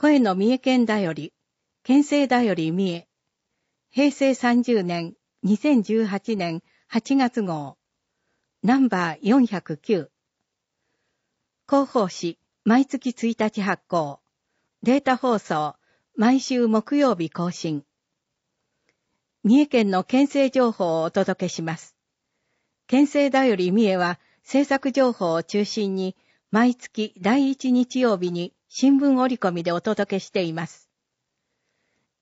声の三重県だより、県政だより三重、平成30年2018年8月号、ナンバー409。広報誌、毎月1日発行。データ放送、毎週木曜日更新。三重県の県政情報をお届けします。県政だより三重は政策情報を中心に毎月第1日曜日に新聞折り込みでお届けしています。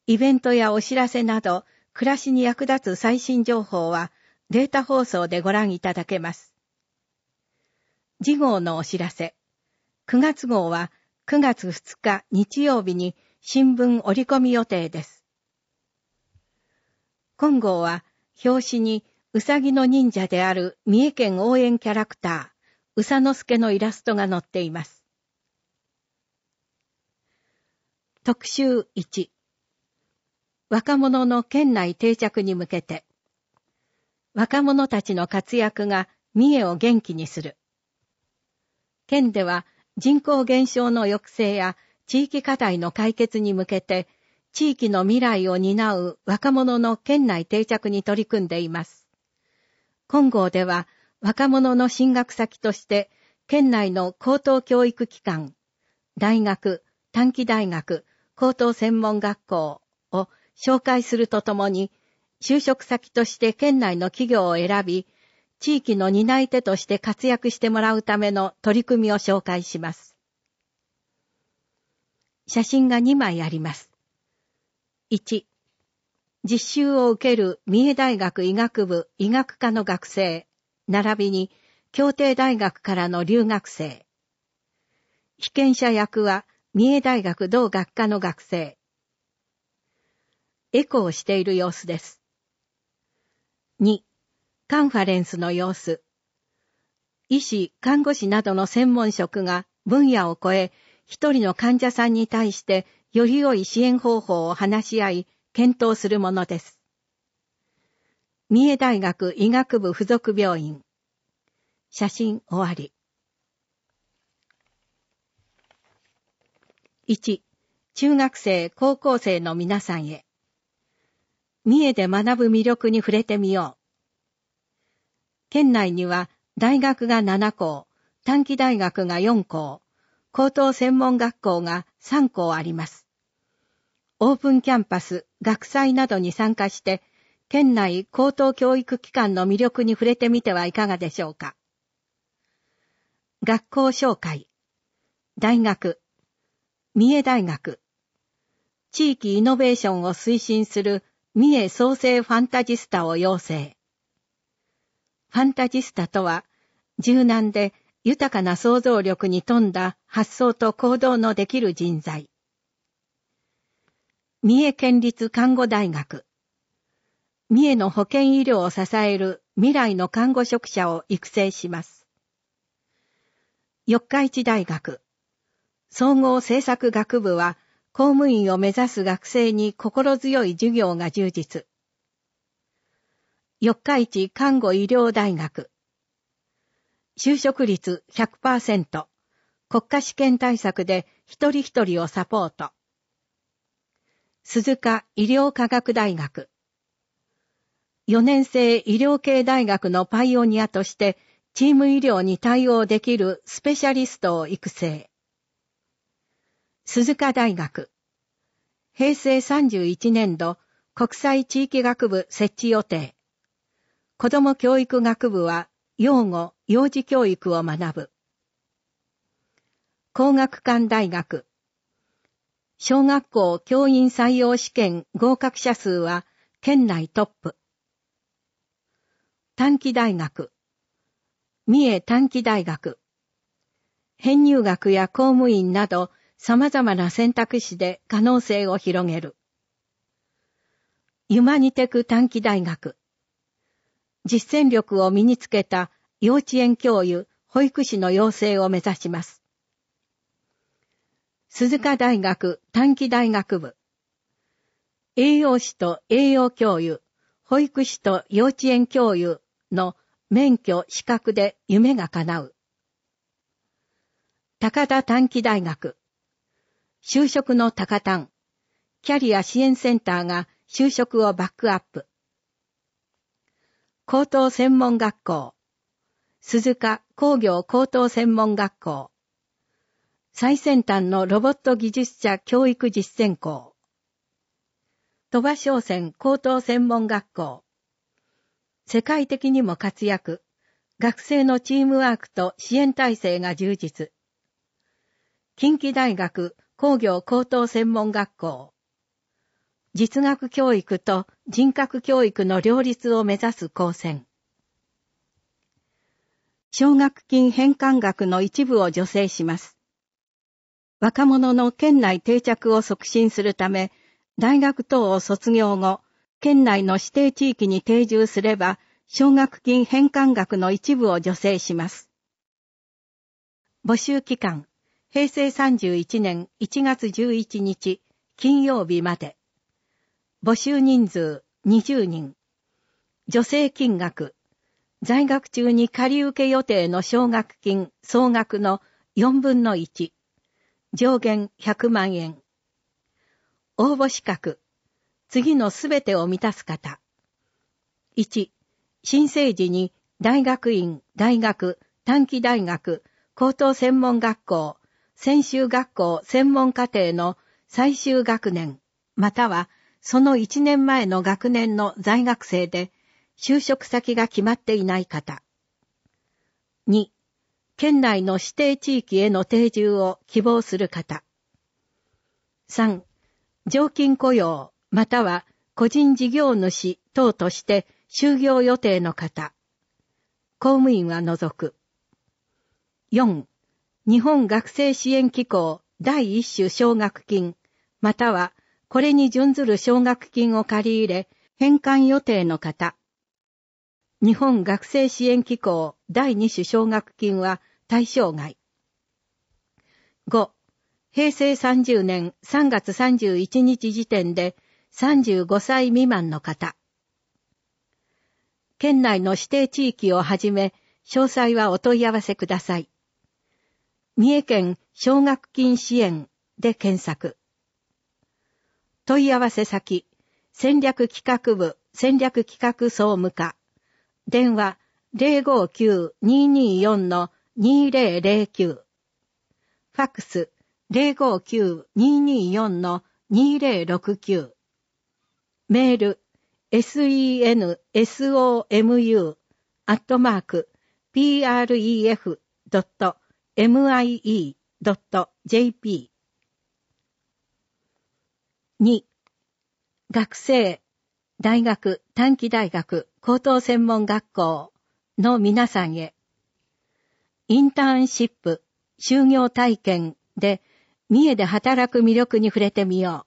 イベントやお知らせなど暮らしに役立つ最新情報はデータ放送でご覧いただけます。次号のお知らせ。9月号は9月2日日曜日に新聞折り込み予定です。今号は表紙にうさぎの忍者である三重県応援キャラクター、うさのすけのイラストが載っています。特集1若者の県内定着に向けて若者たちの活躍が三重を元気にする。県では人口減少の抑制や地域課題の解決に向けて、地域の未来を担う若者の県内定着に取り組んでいます。今号では、若者の進学先として、県内の高等教育機関、大学、短期大学、高等専門学校を紹介するとともに、就職先として県内の企業を選び、地域の担い手として活躍してもらうための取り組みを紹介します。写真が2枚あります。1、実習を受ける三重大学医学部医学科の学生、並びに京帝大学からの留学生。被験者役は三重大学同学科の学生。エコをしている様子です。2、カンファレンスの様子。医師、看護師などの専門職が分野を超え、一人の患者さんに対してより良い支援方法を話し合い、検討するものです。三重大学医学部附属病院。写真終わり。1、中学生、高校生の皆さんへ。三重で学ぶ魅力に触れてみよう。県内には大学が7校、短期大学が4校、高等専門学校が3校あります。オープンキャンパス、学祭などに参加して、県内高等教育機関の魅力に触れてみてはいかがでしょうか。学校紹介、大学、三重大学、地域イノベーションを推進する三重創生ファンタジスタを要請。ファンタジスタとは、柔軟で豊かな想像力に富んだ発想と行動のできる人材。三重県立看護大学。三重の保健医療を支える未来の看護職者を育成します。四日市大学。総合政策学部は公務員を目指す学生に心強い授業が充実。四日市看護医療大学。就職率100%。国家試験対策で一人一人をサポート。鈴鹿医療科学大学。4年生医療系大学のパイオニアとしてチーム医療に対応できるスペシャリストを育成。鈴鹿大学。平成31年度国際地域学部設置予定。子供教育学部は、養護、幼児教育を学ぶ。工学館大学。小学校教員採用試験合格者数は県内トップ。短期大学。三重短期大学。編入学や公務員など様々な選択肢で可能性を広げる。ユマニテク短期大学。実践力を身につけた幼稚園教諭、保育士の養成を目指します。鈴鹿大学短期大学部。栄養士と栄養教諭、保育士と幼稚園教諭の免許、資格で夢が叶う。高田短期大学。就職の高端、キャリア支援センターが就職をバックアップ。高等専門学校、鈴鹿工業高等専門学校、最先端のロボット技術者教育実践校、鳥羽商船高等専門学校、世界的にも活躍、学生のチームワークと支援体制が充実。近畿大学工業高等専門学校。実学教育と人格教育の両立を目指す高専。奨学金返還額の一部を助成します。若者の県内定着を促進するため、大学等を卒業後、県内の指定地域に定住すれば、奨学金返還額の一部を助成します。募集期間、平成31年1月11日、金曜日まで。募集人数20人。助成金額、在学中に借受け予定の奨学金総額の4分の1。上限100万円。応募資格。次のすべてを満たす方。1、新生時に大学院、大学、短期大学、高等専門学校、専修学校専門課程の最終学年、またはその1年前の学年の在学生で、就職先が決まっていない方。2、県内の指定地域への定住を希望する方。3、常勤雇用、または個人事業主等として就業予定の方。公務員は除く。4. 日本学生支援機構第一種奨学金、またはこれに準ずる奨学金を借り入れ、返還予定の方。日本学生支援機構第二種奨学金は対象外。5. 平成30年3月31日時点で35歳未満の方。県内の指定地域をはじめ、詳細はお問い合わせください。三重県奨学金支援で検索。問い合わせ先、戦略企画部戦略企画総務課。電話059-224-2009。ファックス059-224-2069。メール、sensomu アットマーク bref mie.jp 2学生、大学、短期大学、高等専門学校の皆さんへ、インターンシップ、就業体験で、三重で働く魅力に触れてみよ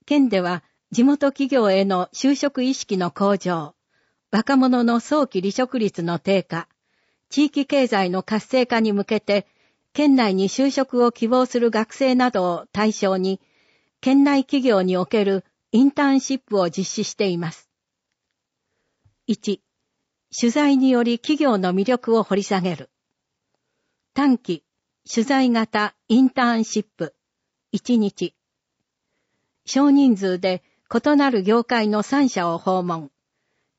う。県では、地元企業への就職意識の向上、若者の早期離職率の低下、地域経済の活性化に向けて、県内に就職を希望する学生などを対象に、県内企業におけるインターンシップを実施しています。1、取材により企業の魅力を掘り下げる。短期、取材型インターンシップ、1日。少人数で異なる業界の3社を訪問。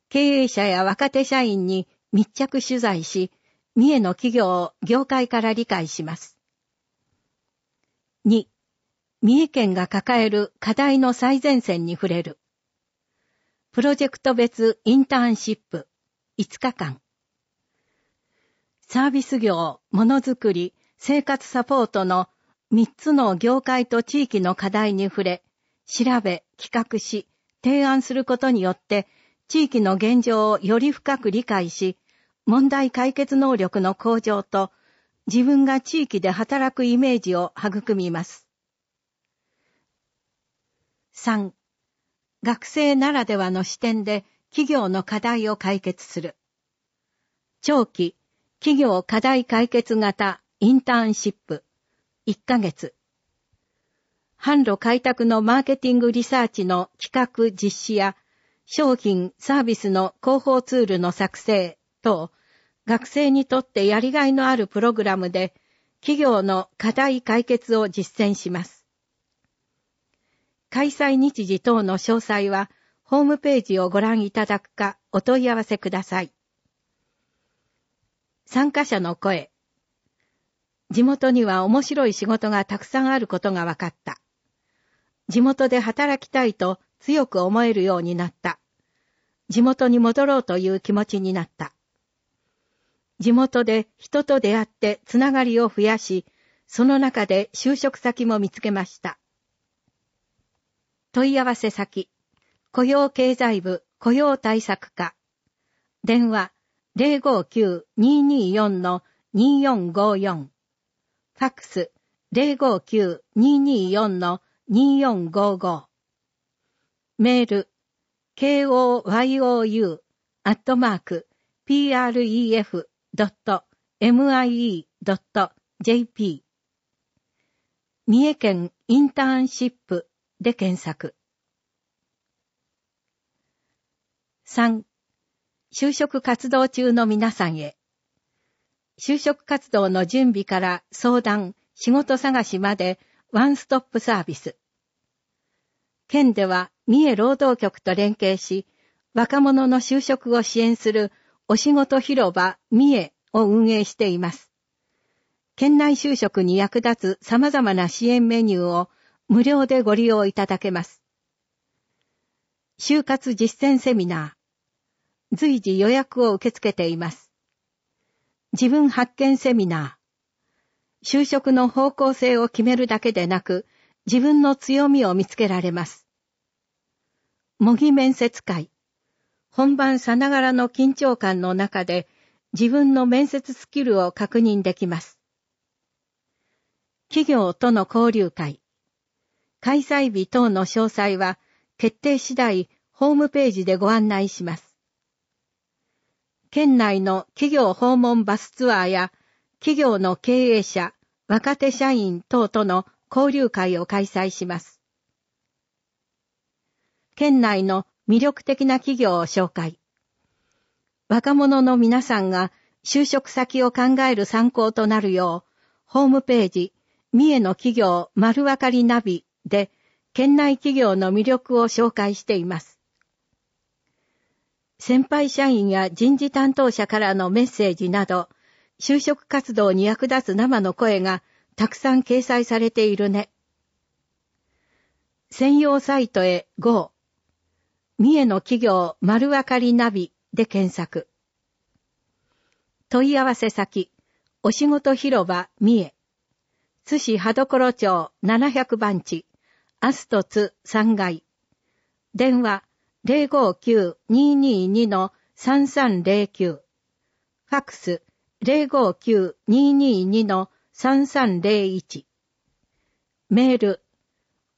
経営者や若手社員に密着取材し、三重の企業を業界から理解します。2、三重県が抱える課題の最前線に触れる。プロジェクト別インターンシップ5日間。サービス業、ものづくり、生活サポートの3つの業界と地域の課題に触れ、調べ、企画し、提案することによって、地域の現状をより深く理解し、問題解決能力の向上と、自分が地域で働くイメージを育みます。3. 学生ならではの視点で企業の課題を解決する。長期、企業課題解決型インターンシップ1ヶ月販路開拓のマーケティングリサーチの企画実施や、商品、サービスの広報ツールの作成等、学生にとってやりがいのあるプログラムで、企業の課題解決を実践します。開催日時等の詳細は、ホームページをご覧いただくかお問い合わせください。参加者の声。地元には面白い仕事がたくさんあることが分かった。地元で働きたいと強く思えるようになった。地元に戻ろうという気持ちになった。地元で人と出会ってつながりを増やし、その中で就職先も見つけました。問い合わせ先、雇用経済部雇用対策課、電話。059-224-2454、ファックス。059-224-2455、メール。koyou アットマーク。pref.mie.jp 三重県インターンシップで検索。3. 就職活動中の皆さんへ。就職活動の準備から相談、仕事探しまでワンストップサービス。県では三重労働局と連携し、若者の就職を支援するお仕事広場三重を運営しています。県内就職に役立つ様々な支援メニューを無料でご利用いただけます。就活実践セミナー。随時予約を受け付けています。自分発見セミナー。就職の方向性を決めるだけでなく、自分の強みを見つけられます。模擬面接会。本番さながらの緊張感の中で自分の面接スキルを確認できます。企業との交流会。開催日等の詳細は決定次第ホームページでご案内します。県内の企業訪問バスツアーや企業の経営者、若手社員等との交流会を開催します。県内の魅力的な企業を紹介。若者の皆さんが就職先を考える参考となるよう、ホームページ、三重の企業丸分かりナビで、県内企業の魅力を紹介しています。先輩社員や人事担当者からのメッセージなど、就職活動に役立つ生の声がたくさん掲載されているね。専用サイトへ GO。三重の企業丸分かりナビで検索。問い合わせ先、お仕事広場三重。津市葉所町700番地、アストツ3階。電話059-222-3309。ファクス059-222-3301。メール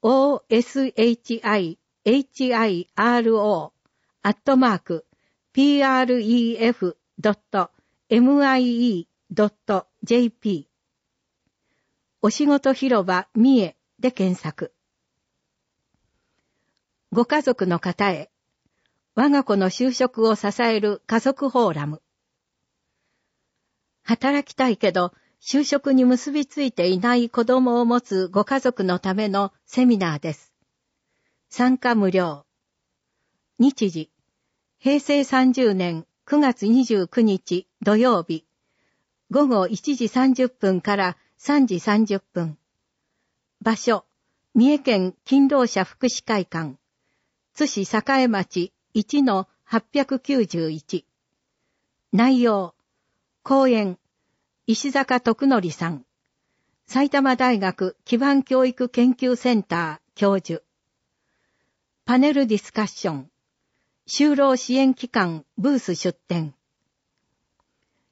oshi hiro アットマーク pref.mie.jp お仕事広場三重で検索。ご家族の方へ、我が子の就職を支える家族フォーラム。働きたいけど、就職に結びついていない子供を持つご家族のためのセミナーです。参加無料。日時、平成30年9月29日土曜日、午後1時30分から3時30分。場所、三重県勤労者福祉会館、津市栄町1-891。内容、講演、石坂徳則さん、埼玉大学基盤教育研究センター教授。パネルディスカッション、就労支援機関ブース出展、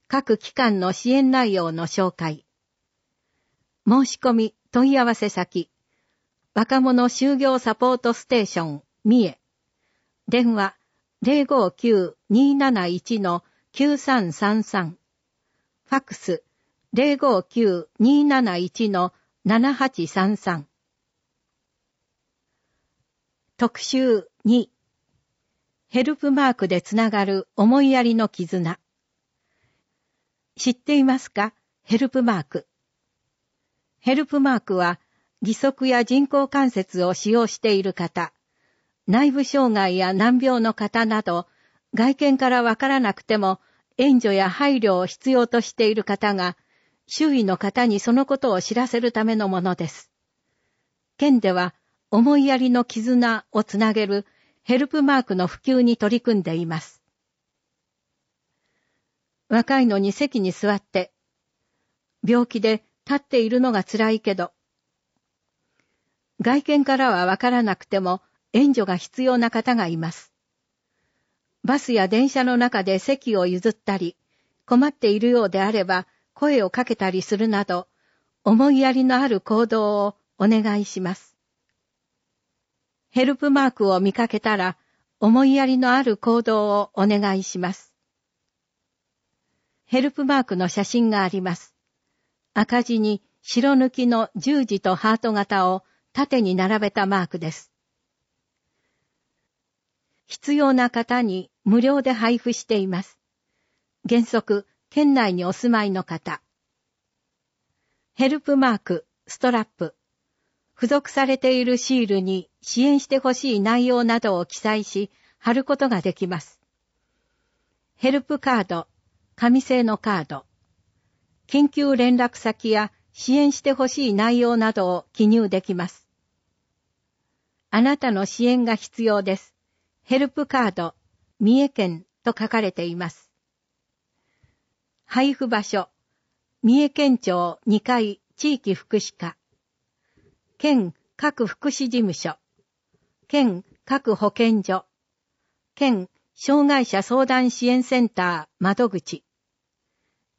各機関の支援内容の紹介、申し込み問い合わせ先、若者就業サポートステーション、三重、電話059-271-9333、ファックス059-271-7833特集2ヘルプマークでつながる思いやりの絆。知っていますか？ヘルプマーク。ヘルプマークは義足や人工関節を使用している方、内部障害や難病の方など、外見からわからなくても援助や配慮を必要としている方が、周囲の方にそのことを知らせるためのものです。県では、思いやりの絆をつなげるヘルプマークの普及に取り組んでいます。若いのに席に座って、病気で立っているのが辛いけど、外見からはわからなくても援助が必要な方がいます。バスや電車の中で席を譲ったり、困っているようであれば声をかけたりするなど、思いやりのある行動をお願いします。ヘルプマークを見かけたら、思いやりのある行動をお願いします。ヘルプマークの写真があります。赤字に白抜きの十字とハート型を縦に並べたマークです。必要な方に無料で配布しています。原則、県内にお住まいの方。ヘルプマーク、ストラップ。付属されているシールに支援してほしい内容などを記載し、貼ることができます。ヘルプカード、紙製のカード、緊急連絡先や支援してほしい内容などを記入できます。あなたの支援が必要です。ヘルプカード、三重県と書かれています。配布場所、三重県庁2階地域福祉課、県各福祉事務所、県各保健所、県障害者相談支援センター窓口、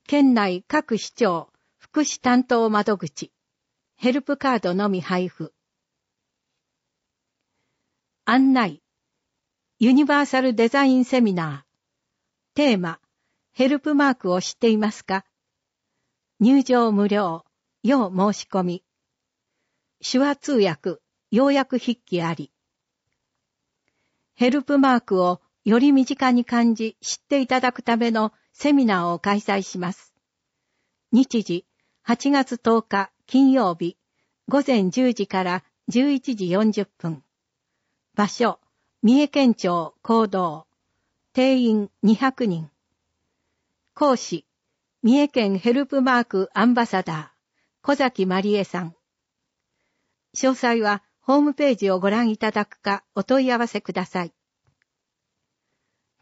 県内各市長、福祉担当窓口、ヘルプカードのみ配布。案内、ユニバーサルデザインセミナー。テーマ、ヘルプマークを知っていますか？入場無料、要申し込み。手話通訳、要約筆記あり。ヘルプマークをより身近に感じ知っていただくためのセミナーを開催します。日時、8月10日金曜日、午前10時から11時40分。場所、三重県庁行動。定員200人。講師、三重県ヘルプマークアンバサダー、小崎まりえさん。詳細はホームページをご覧いただくかお問い合わせください。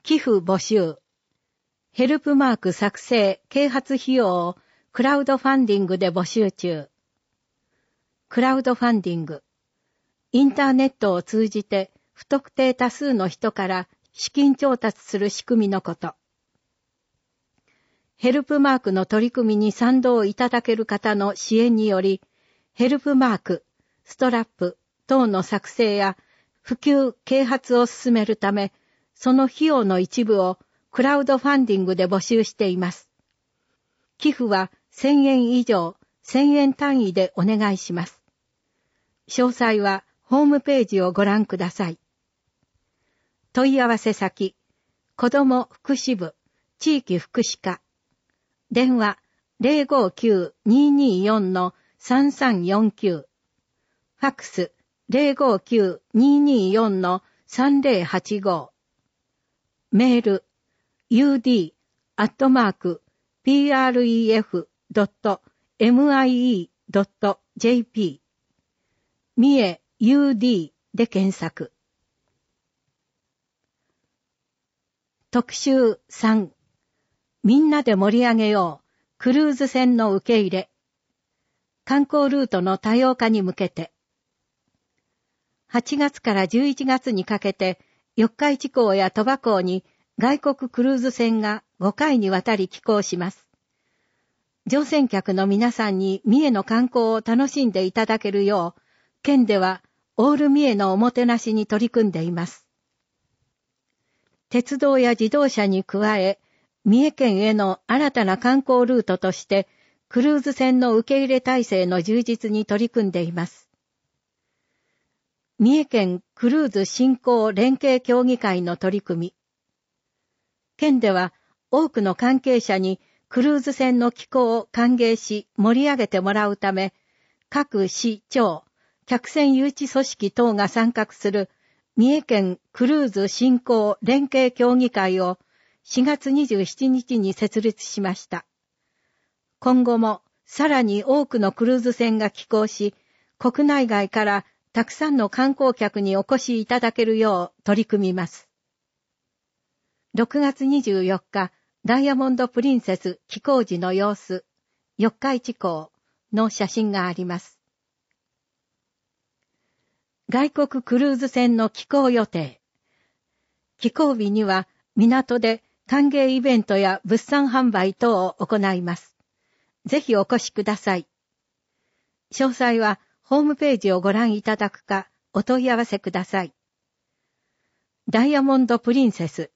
寄付募集。ヘルプマーク作成、啓発費用をクラウドファンディングで募集中。クラウドファンディング。インターネットを通じて不特定多数の人から資金調達する仕組みのこと。ヘルプマークの取り組みに賛同いただける方の支援により、ヘルプマーク、ストラップ等の作成や普及、啓発を進めるため、その費用の一部をクラウドファンディングで募集しています。寄付は1000円以上、1000円単位でお願いします。詳細はホームページをご覧ください。問い合わせ先、子ども福祉部、地域福祉課、電話059-224-3349、ファックス059-224-3085、メール、ud、アットマーク、pref.mie.jp 三重 UD で検索。特集3みんなで盛り上げよう。クルーズ船の受け入れ。観光ルートの多様化に向けて。8月から11月にかけて四日市港や鳥羽港に外国クルーズ船が5回にわたり寄港します。乗船客の皆さんに三重の観光を楽しんでいただけるよう、県ではオール三重のおもてなしに取り組んでいます。鉄道や自動車に加え、三重県への新たな観光ルートとして、クルーズ船の受け入れ体制の充実に取り組んでいます。三重県クルーズ振興連携協議会の取り組み。県では多くの関係者にクルーズ船の寄港を歓迎し盛り上げてもらうため、各市町、客船誘致組織等が参画する三重県クルーズ振興連携協議会を4月27日に設立しました。今後もさらに多くのクルーズ船が寄港し、国内外からたくさんの観光客にお越しいただけるよう取り組みます。6月24日、ダイヤモンドプリンセス寄港時の様子、四日市港の写真があります。外国クルーズ船の寄港予定。寄港日には港で歓迎イベントや物産販売等を行います。ぜひお越しください。詳細はホームページをご覧いただくかお問い合わせください。ダイヤモンドプリンセス。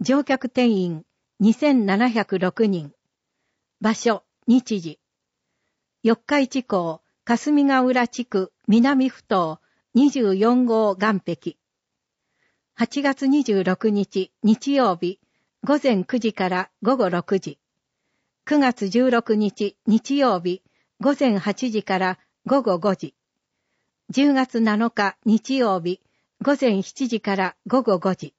乗客定員2706人。場所、日時。四日市港、霞ヶ浦地区南埠頭24号岸壁。8月26日日曜日午前9時から午後6時。9月16日日曜日午前8時から午後5時。10月7日日曜日午前7時から午後5時。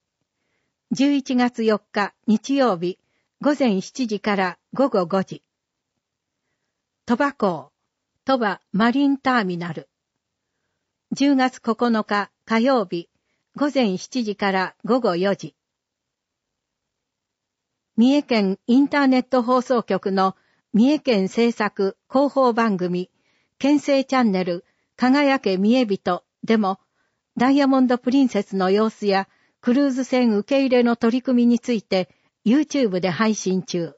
11月4日日曜日午前7時から午後5時。鳥羽港、鳥羽マリンターミナル。10月9日火曜日午前7時から午後4時。三重県インターネット放送局の三重県制作広報番組、県政チャンネル、輝け三重人でも、ダイヤモンドプリンセスの様子やクルーズ船受け入れの取り組みについて YouTube で配信中。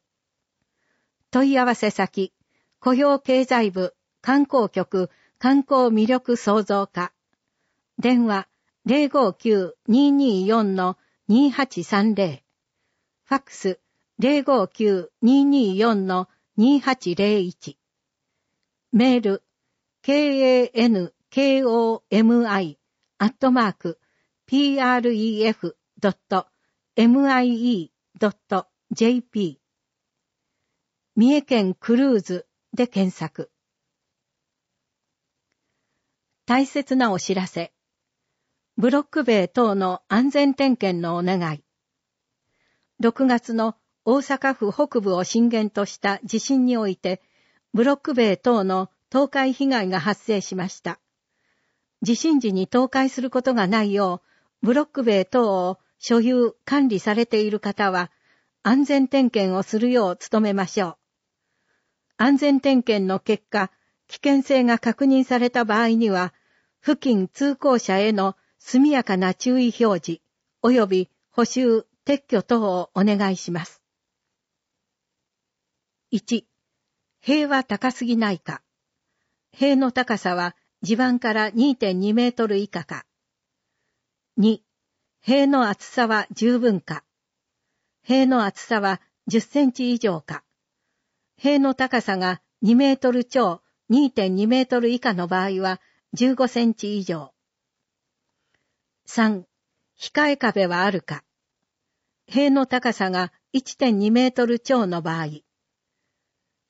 問い合わせ先、雇用経済部、観光局、観光魅力創造課。電話059-224-2830。ファックス059-224-2801。メール kankomi アットマーク pref.mie.jp 三重県クルーズで検索。大切なお知らせ。ブロック塀等の安全点検のお願い。6月の大阪府北部を震源とした地震において、ブロック塀等の倒壊被害が発生しました。地震時に倒壊することがないよう、ブロック塀等を所有、管理されている方は、安全点検をするよう努めましょう。安全点検の結果、危険性が確認された場合には、付近通行者への速やかな注意表示、及び補修、撤去等をお願いします。1、塀は高すぎないか。塀の高さは地盤から2.2メートル以下か。2、塀の厚さは十分か。塀の厚さは10センチ以上か。塀の高さが2メートル超2.2メートル以下の場合は15センチ以上。3、控え壁はあるか。塀の高さが1.2メートル超の場合。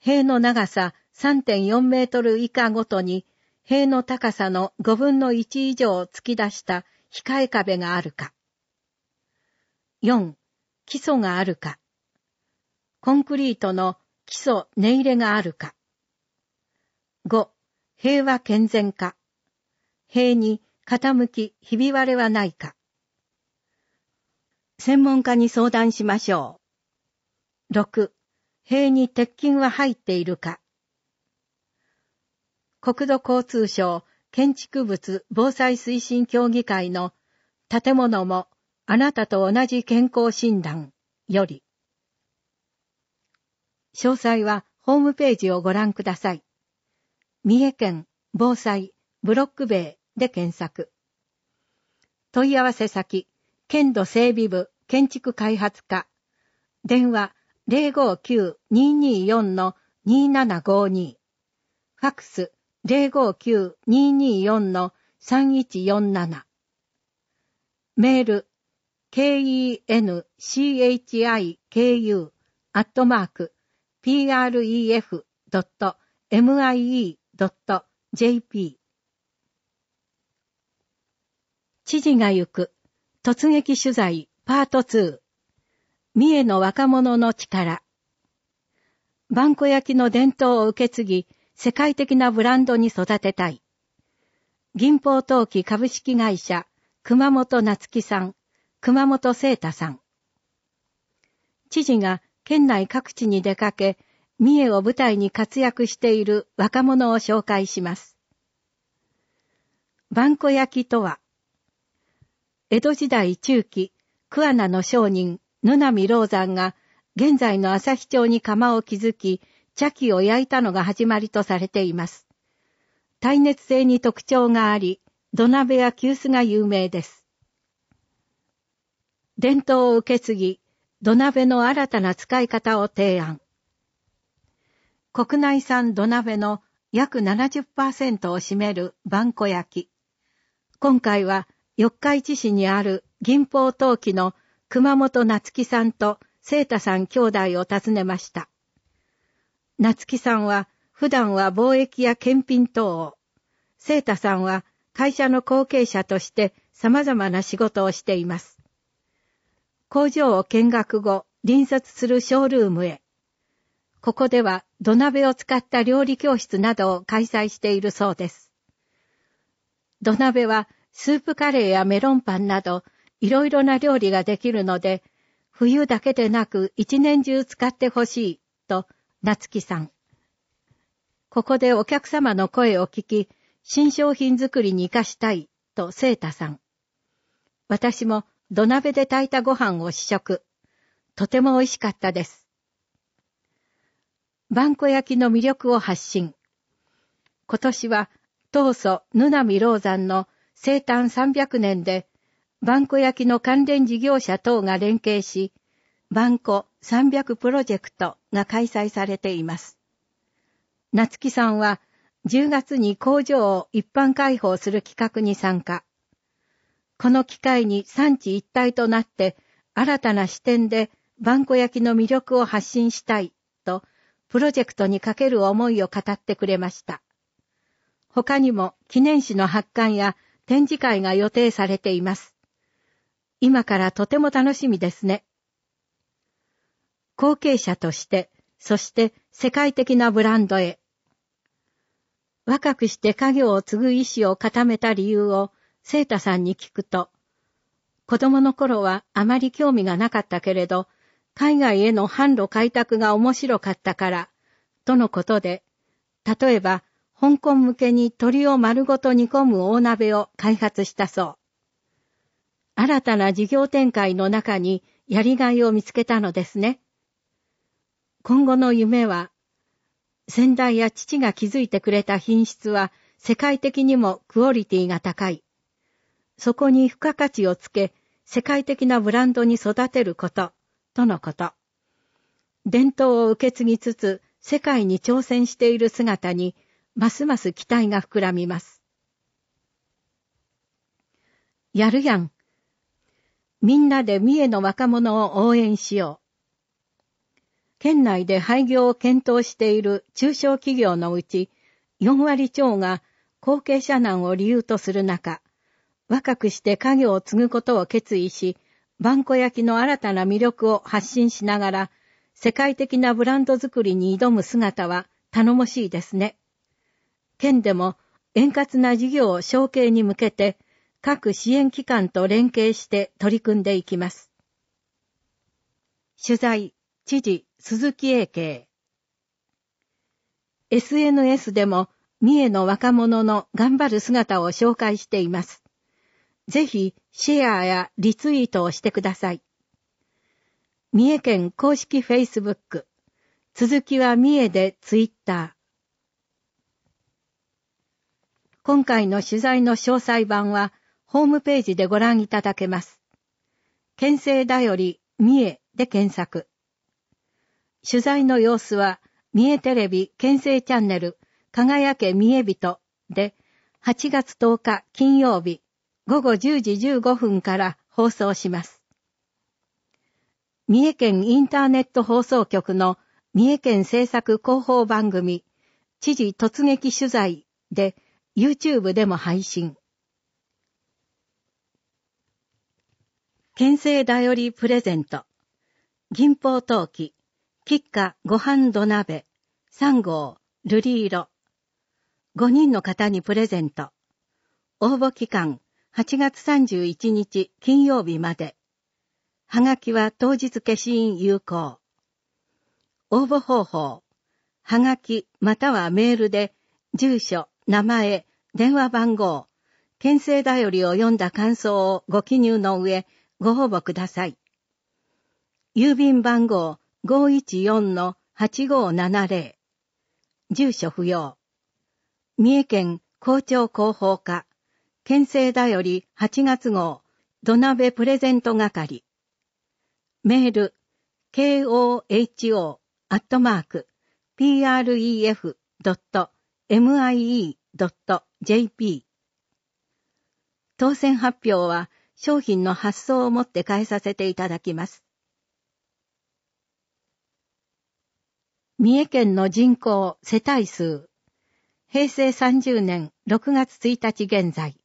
塀の長さ3.4メートル以下ごとに塀の高さの5分の1以上を突き出した控え壁があるか。4、基礎があるか。コンクリートの基礎、寝入れがあるか。5、平和健全か。塀に傾き、ひび割れはないか。専門家に相談しましょう。6. 塀に鉄筋は入っているか。国土交通省建築物防災推進協議会の建物もあなたと同じ健康診断より。詳細はホームページをご覧ください。三重県防災ブロック塀で検索。問い合わせ先、県土整備部建築開発課。電話059-224-2752。ファックス059-224-3147。メール kenchiku アットマーク pref.mie.jp 知事が行く突撃取材パート2三重の若者の力。バンコ焼きの伝統を受け継ぎ世界的なブランドに育てたい銀宝陶器株式会社熊本夏樹さん熊本聖太さん知事が県内各地に出かけ三重を舞台に活躍している若者を紹介します。番小焼きとは、江戸時代中期、桑名の商人、野波老山が、現在の朝日町に釜を築き、茶器を焼いたのが始まりとされています。耐熱性に特徴があり、土鍋や急須が有名です。伝統を受け継ぎ、土鍋の新たな使い方を提案。国内産土鍋の約70%を占める番小焼き。今回は四日市市にある銀宝陶器の熊本夏樹さんと聖太さん兄弟を訪ねました。夏樹さんは普段は貿易や検品等を、聖太さんは会社の後継者として様々な仕事をしています。工場を見学後、隣接するショールームへ。ここでは土鍋を使った料理教室などを開催しているそうです。土鍋はスープカレーやメロンパンなどいろいろな料理ができるので、冬だけでなく一年中使ってほしいと夏木さん。ここでお客様の声を聞き、新商品作りに活かしたいと聖太さん。私も土鍋で炊いたご飯を試食。とても美味しかったです。バンコ焼きの魅力を発信。今年は、当祖ヌナミ老山の生誕300年で、バンコ焼きの関連事業者等が連携し、バンコ300プロジェクトが開催されています。夏木さんは、10月に工場を一般開放する企画に参加。この機会に産地一体となって、新たな視点でバンコ焼きの魅力を発信したいとプロジェクトにかける思いを語ってくれました。他にも記念誌の発刊や展示会が予定されています。今からとても楽しみですね。後継者として、そして世界的なブランドへ。若くして家業を継ぐ意志を固めた理由を聖太さんに聞くと、子供の頃はあまり興味がなかったけれど、海外への販路開拓が面白かったから、とのことで、例えば、香港向けに鶏を丸ごと煮込む大鍋を開発したそう。新たな事業展開の中にやりがいを見つけたのですね。今後の夢は、先代や父が築いてくれた品質は世界的にもクオリティが高い。そこに付加価値をつけ、世界的なブランドに育てること。とのこと。伝統を受け継ぎつつ世界に挑戦している姿にますます期待が膨らみます。やるやん。みんなで三重の若者を応援しよう。県内で廃業を検討している中小企業のうち4割超が後継者難を理由とする中、若くして家業を継ぐことを決意し、バンコ焼きの新たな魅力を発信しながら、世界的なブランド作りに挑む姿は頼もしいですね。県でも円滑な事業を承継に向けて、各支援機関と連携して取り組んでいきます。取材、知事、鈴木英慶。SNS でも三重の若者の頑張る姿を紹介しています。ぜひシェアやリツイートをしてください。三重県公式 Facebook、続きは三重でツイッター。今回の取材の詳細版はホームページでご覧いただけます。県政だより三重で検索。取材の様子は三重テレビ県政チャンネル輝け三重人で8月10日金曜日午後10時15分から放送します。三重県インターネット放送局の三重県政策広報番組、知事突撃取材で YouTube でも配信。県政だよりプレゼント。銀宝陶器、吉花ご飯土鍋、3号、瑠璃色。5人の方にプレゼント。応募期間、8月31日金曜日まで。はがきは当日消印有効。応募方法。はがきまたはメールで、住所、名前、電話番号、県政だよりを読んだ感想をご記入の上、ご応募ください。郵便番号514-8570。住所不要。三重県校長広報課、県政だより8月号、土鍋プレゼント係。メール、koho.pref.mie.jp 当選発表は商品の発送をもって返させていただきます。三重県の人口世帯数、平成30年6月1日現在、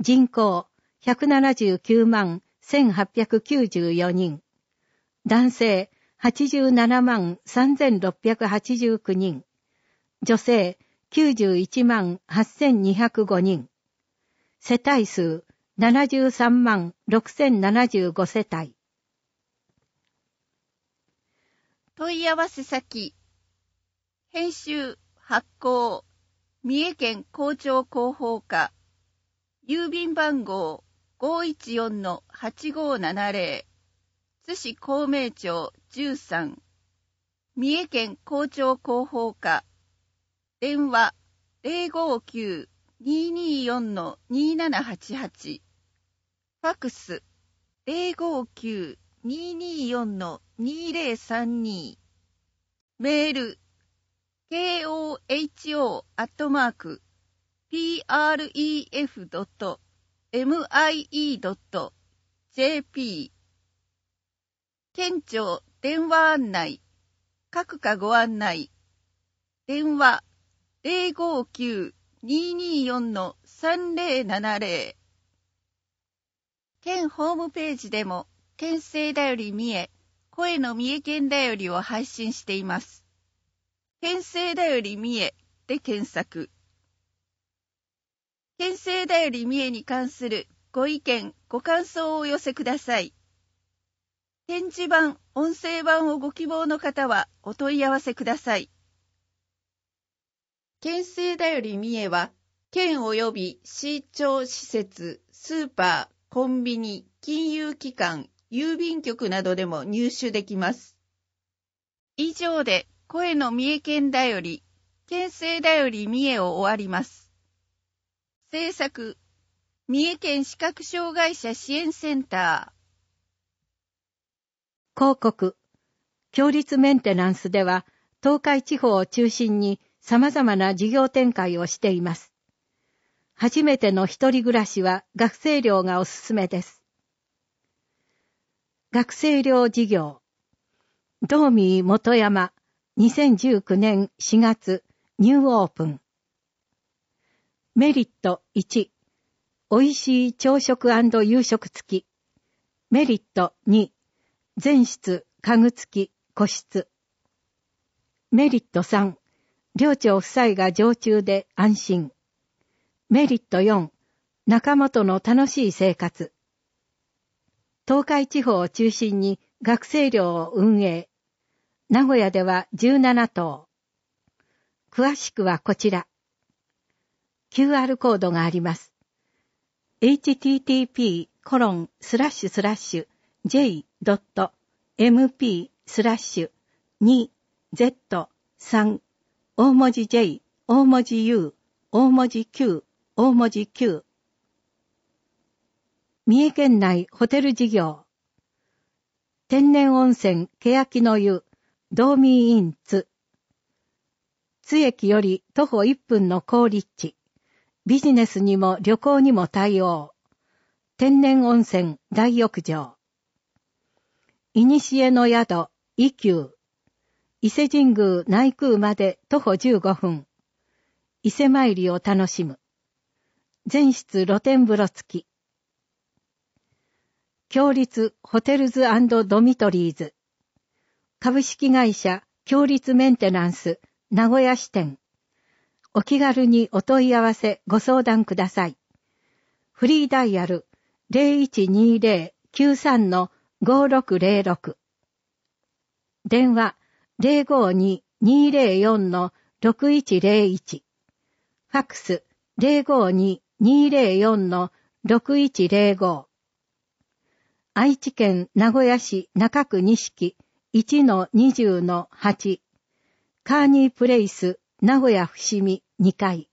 人口179万1894人、男性87万3689人、女性91万8205人、世帯数73万6075世帯。問い合わせ先、編集、発行、三重県校長広報課、郵便番号514-8570、津市公明町13、三。重県校長広報課、電話059 224-2788ファクス 059-224- 2032メール。koho.pref.mie.jp 県庁電話案内。各課ご案内。電話。059 224-3070県ホームページでも、県政だより三重、声の三重県だよりを配信しています。県政だより三重で検索。県政だより三重に関するご意見、ご感想をお寄せください。展示版、音声版をご希望の方はお問い合わせください。県政だより三重は、県及び市町施設、スーパー、コンビニ、金融機関、郵便局などでも入手できます。以上で、声の三重県だより、県政だより三重を終わります。制作、三重県視覚障害者支援センター。広告、強立メンテナンスでは、東海地方を中心に様々な事業展開をしています。初めての一人暮らしは学生寮がおすすめです。学生寮事業。道ー元山2019年4月ニューオープン。メリット1。美味しい朝食夕食付き。メリット2。全室、家具付き、個室。メリット3。寮長夫妻が常駐で安心。メリット4、仲間との楽しい生活。東海地方を中心に学生寮を運営。名古屋では17棟。詳しくはこちら。QR コードがあります。http://j.mp スラッシュ 2z3 大文字 J、大文字 U、大文字 Q、大文字 Q。三重県内ホテル事業。天然温泉、欅の湯、道民インツ。津駅より徒歩1分の高立地。ビジネスにも旅行にも対応。天然温泉大浴場。いにしえの宿、伊久。伊勢神宮内宮まで徒歩15分。伊勢参りを楽しむ。全室露天風呂付き。強立ホテルズドミトリーズ。株式会社強立メンテナンス名古屋支店。お気軽にお問い合わせご相談ください。フリーダイヤル0120-93-5606電話052-204-6101ファックス052-204-6105愛知県名古屋市中区西1-20-8カーニープレイス名古屋伏見2階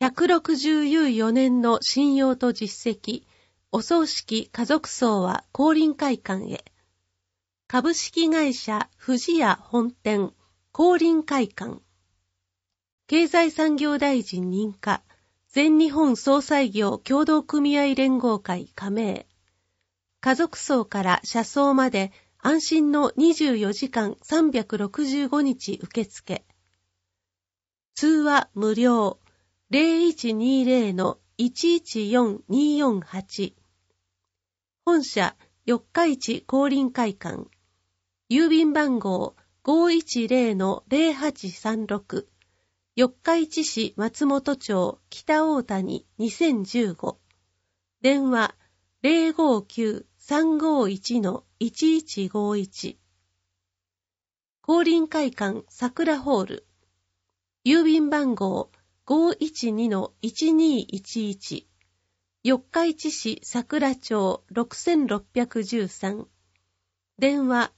164年の信用と実績、お葬式家族葬は降臨会館へ。株式会社富士屋本店降臨会館。経済産業大臣認可、全日本総裁業協同組合連合会加盟。家族葬から車葬まで安心の24時間365日受付。通話無料。0120-114248本社四日市降臨会館郵便番号510-0836四日市市松本町北大谷2015電話059-351-1151降臨会館桜ホール。郵便番号512-1211四日市市桜町6613電話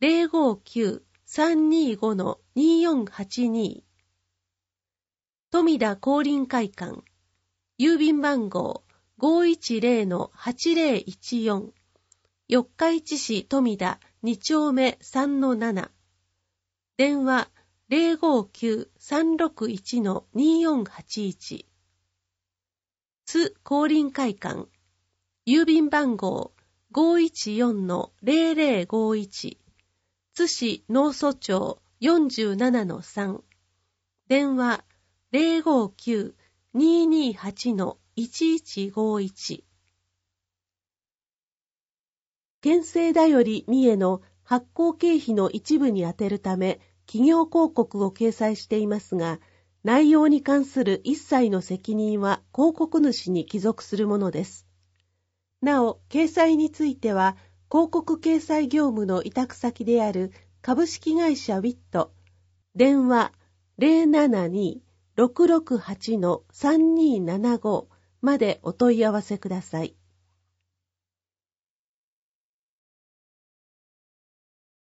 059-325-2482富田降臨会館。郵便番号510-8014四。日市市富田2丁目3-7電話059-361-2481津降臨会館。郵便番号514-0051津市農祖町47-3電話059-228-1151県政だより三重の発行経費の一部に充てるため企業広告を掲載していますが、内容に関する一切の責任は広告主に帰属するものです。なお、掲載については、広告掲載業務の委託先である株式会社ウィット、電話072 668-3275までお問い合わせください。